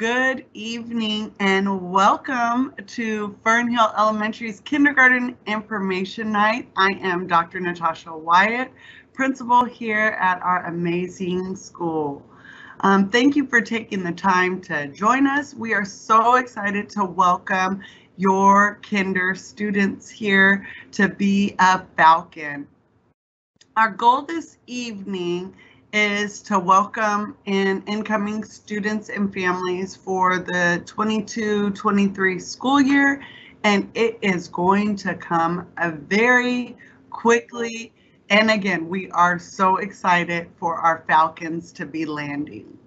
Good evening and welcome to Fern Hill Elementary's Kindergarten Information Night. I am Dr. Natasha Wyatt, principal here at our amazing school. Um, thank you for taking the time to join us. We are so excited to welcome your kinder students here to be a Falcon. Our goal this evening is to welcome in incoming students and families for the 22-23 school year. And it is going to come very quickly. And again we are so excited for our falcons to be landing.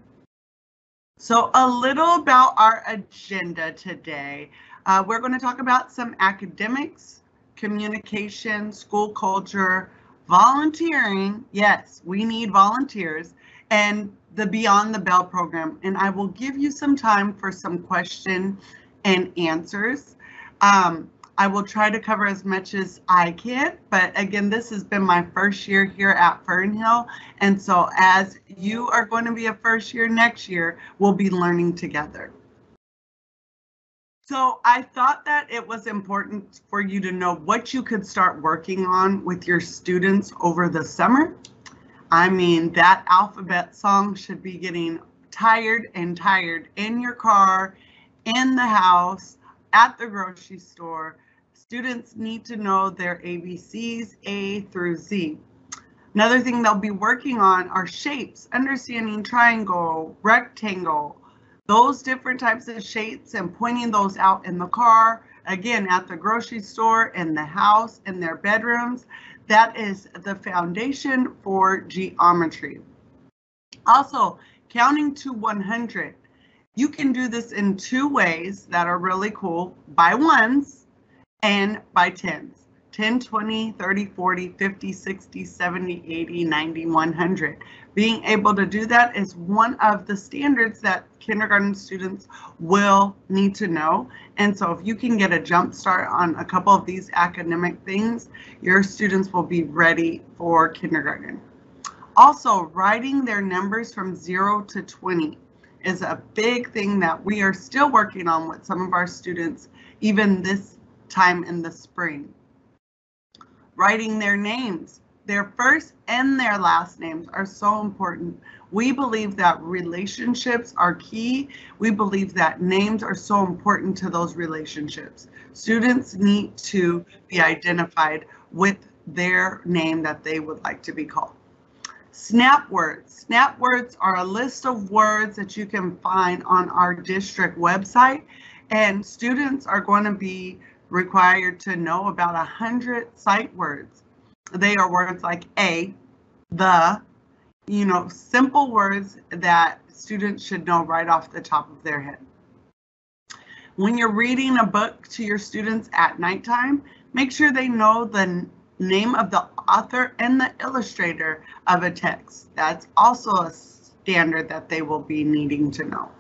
So a little about our agenda today. Uh, we're going to talk about some academics communication school culture volunteering, yes, we need volunteers, and the Beyond the Bell program. And I will give you some time for some question and answers. Um, I will try to cover as much as I can, but again, this has been my first year here at Fern Hill. And so as you are going to be a first year next year, we'll be learning together. So I thought that it was important for you to know what you could start working on with your students over the summer. I mean, that alphabet song should be getting tired and tired in your car, in the house, at the grocery store. Students need to know their ABCs, A through Z. Another thing they'll be working on are shapes, understanding triangle, rectangle, those different types of shapes and pointing those out in the car, again, at the grocery store, in the house, in their bedrooms. That is the foundation for geometry. Also, counting to 100. You can do this in two ways that are really cool, by ones and by tens. 10, 20, 30, 40, 50, 60, 70, 80, 90, 100. Being able to do that is one of the standards that kindergarten students will need to know. And so if you can get a jump start on a couple of these academic things, your students will be ready for kindergarten. Also, writing their numbers from 0 to 20 is a big thing that we are still working on with some of our students, even this time in the spring writing their names. Their first and their last names are so important. We believe that relationships are key. We believe that names are so important to those relationships. Students need to be identified with their name that they would like to be called. Snap words. Snap words are a list of words that you can find on our district website and students are going to be required to know about a hundred sight words. They are words like a, the, you know, simple words that students should know right off the top of their head. When you're reading a book to your students at nighttime, make sure they know the name of the author and the illustrator of a text. That's also a standard that they will be needing to know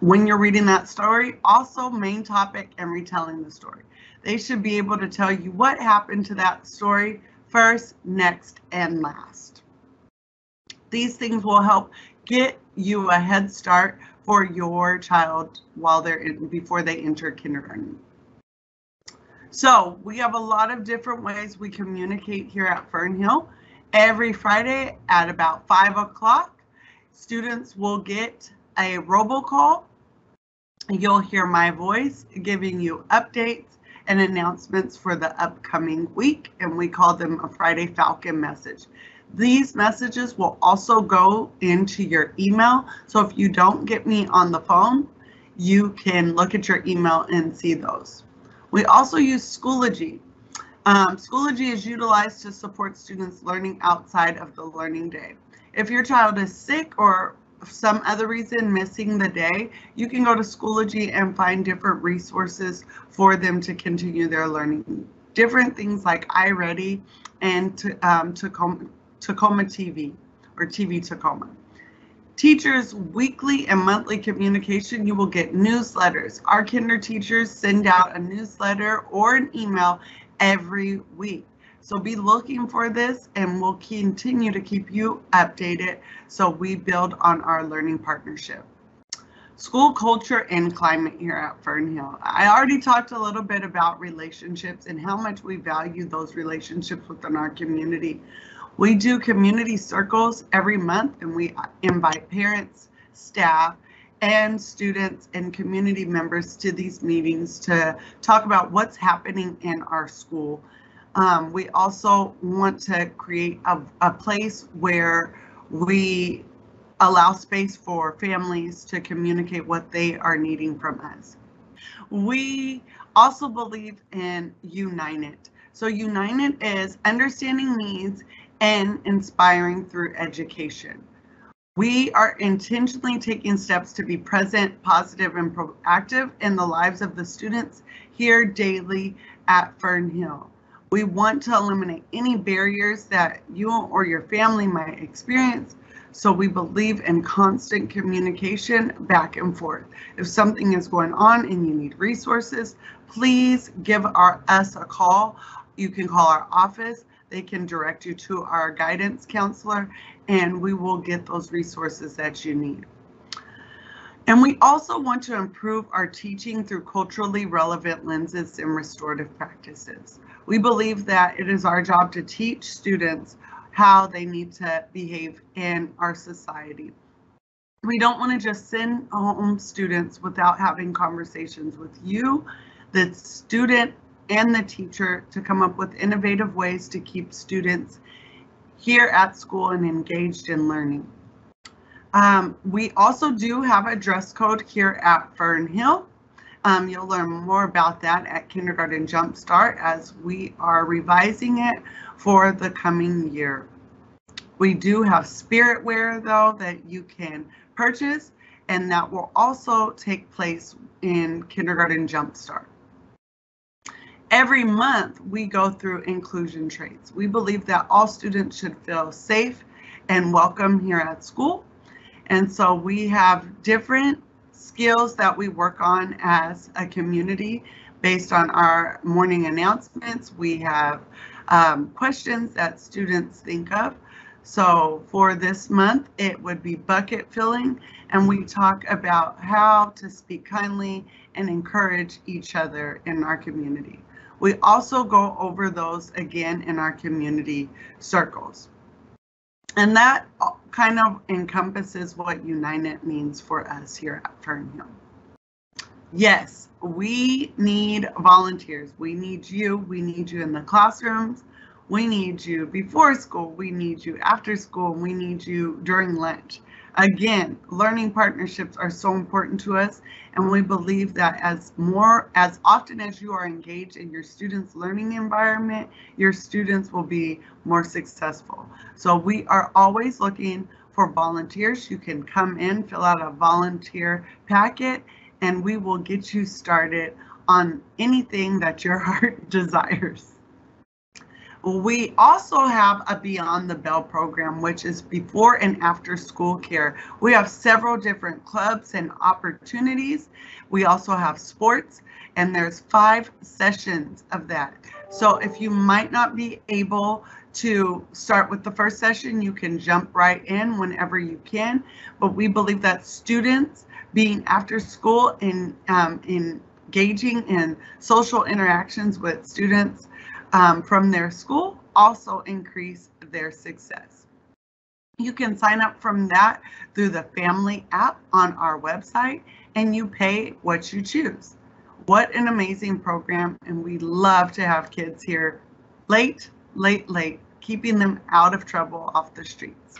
when you're reading that story, also main topic and retelling the story. They should be able to tell you what happened to that story first, next, and last. These things will help get you a head start for your child while they're in, before they enter kindergarten. So we have a lot of different ways we communicate here at Fern Hill. Every Friday at about five o'clock, students will get a robocall You'll hear my voice giving you updates and announcements for the upcoming week, and we call them a Friday Falcon message. These messages will also go into your email. So if you don't get me on the phone, you can look at your email and see those. We also use Schoology. Um, Schoology is utilized to support students learning outside of the learning day. If your child is sick or some other reason missing the day, you can go to Schoology and find different resources for them to continue their learning. Different things like iReady and to, um, Tacoma, Tacoma TV or TV Tacoma. Teachers weekly and monthly communication, you will get newsletters. Our kinder teachers send out a newsletter or an email every week. So be looking for this and we'll continue to keep you updated so we build on our learning partnership. school culture and climate here at Fern Hill. I already talked a little bit about relationships and how much we value those relationships within our community. We do community circles every month and we invite parents, staff, and students and community members to these meetings to talk about what's happening in our school. Um, we also want to create a, a place where we allow space for families to communicate what they are needing from us. We also believe in United. So United is understanding needs and inspiring through education. We are intentionally taking steps to be present, positive, and proactive in the lives of the students here daily at Fern Hill. We want to eliminate any barriers that you or your family might experience so we believe in constant communication back and forth. If something is going on and you need resources, please give our, us a call. You can call our office. They can direct you to our guidance counselor and we will get those resources that you need. And we also want to improve our teaching through culturally relevant lenses and restorative practices. We believe that it is our job to teach students how they need to behave in our society. We don't want to just send home students without having conversations with you, the student, and the teacher to come up with innovative ways to keep students here at school and engaged in learning. Um, we also do have a dress code here at Fern Hill. Um, you'll learn more about that at Kindergarten Jumpstart as we are revising it for the coming year. We do have spirit wear though that you can purchase and that will also take place in Kindergarten Jumpstart. Every month we go through inclusion traits. We believe that all students should feel safe and welcome here at school. And so we have different skills that we work on as a community based on our morning announcements. We have um, questions that students think of. So for this month, it would be bucket filling, and we talk about how to speak kindly and encourage each other in our community. We also go over those again in our community circles. And that kind of encompasses what United means for us here at Fern Hill. Yes, we need volunteers. We need you. We need you in the classrooms. We need you before school. We need you after school. We need you during lunch. Again, learning partnerships are so important to us, and we believe that as more, as often as you are engaged in your students' learning environment, your students will be more successful. So we are always looking for volunteers. You can come in, fill out a volunteer packet, and we will get you started on anything that your heart desires. We also have a Beyond the Bell program, which is before and after school care. We have several different clubs and opportunities. We also have sports, and there's five sessions of that. So if you might not be able to start with the first session, you can jump right in whenever you can. But we believe that students being after school and um, engaging in social interactions with students um, from their school also increase their success. You can sign up from that through the family app on our website and you pay what you choose. What an amazing program and we love to have kids here late, late, late, keeping them out of trouble off the streets.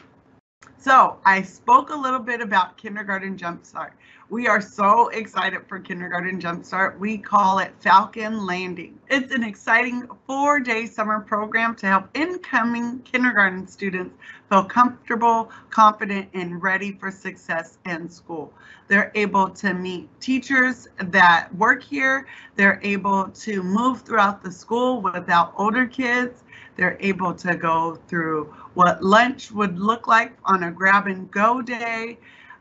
So I spoke a little bit about Kindergarten Jumpstart. We are so excited for Kindergarten Jumpstart. We call it Falcon Landing. It's an exciting four-day summer program to help incoming kindergarten students feel comfortable, confident, and ready for success in school. They're able to meet teachers that work here. They're able to move throughout the school without older kids. They're able to go through what lunch would look like on a grab and go day.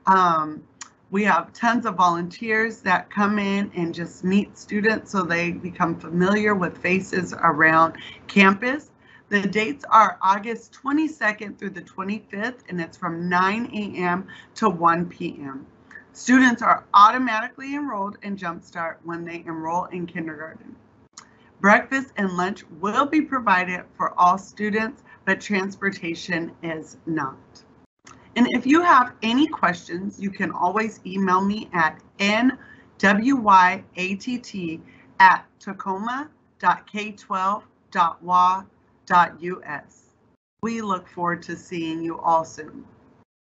Um, we have tons of volunteers that come in and just meet students so they become familiar with faces around campus. The dates are August 22nd through the 25th, and it's from 9 a.m. to 1 p.m. Students are automatically enrolled in Jumpstart when they enroll in kindergarten. Breakfast and lunch will be provided for all students, but transportation is not. And if you have any questions, you can always email me at nwyatt at tacoma.k12.wa.us. We look forward to seeing you all soon.